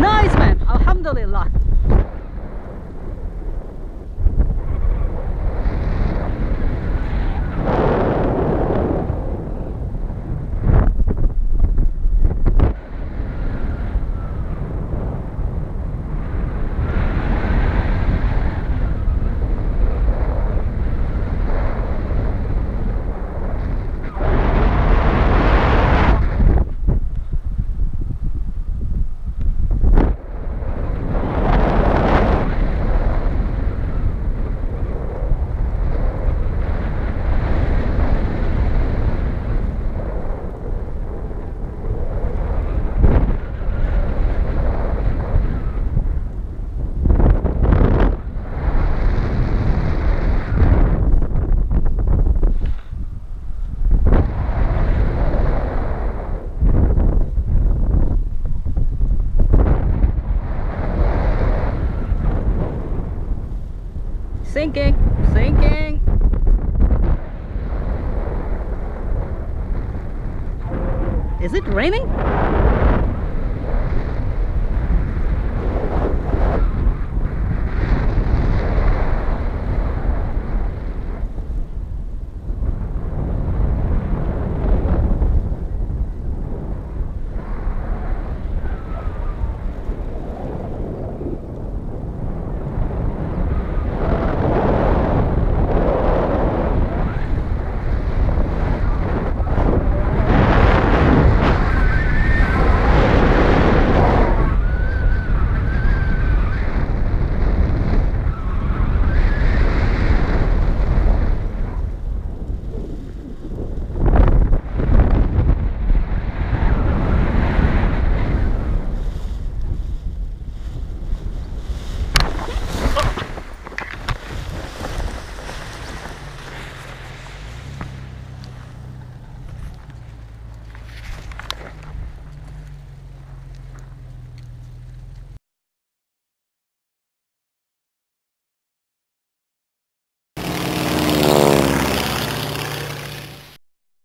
Nice man, Alhamdulillah. Sinking, sinking. Is it raining?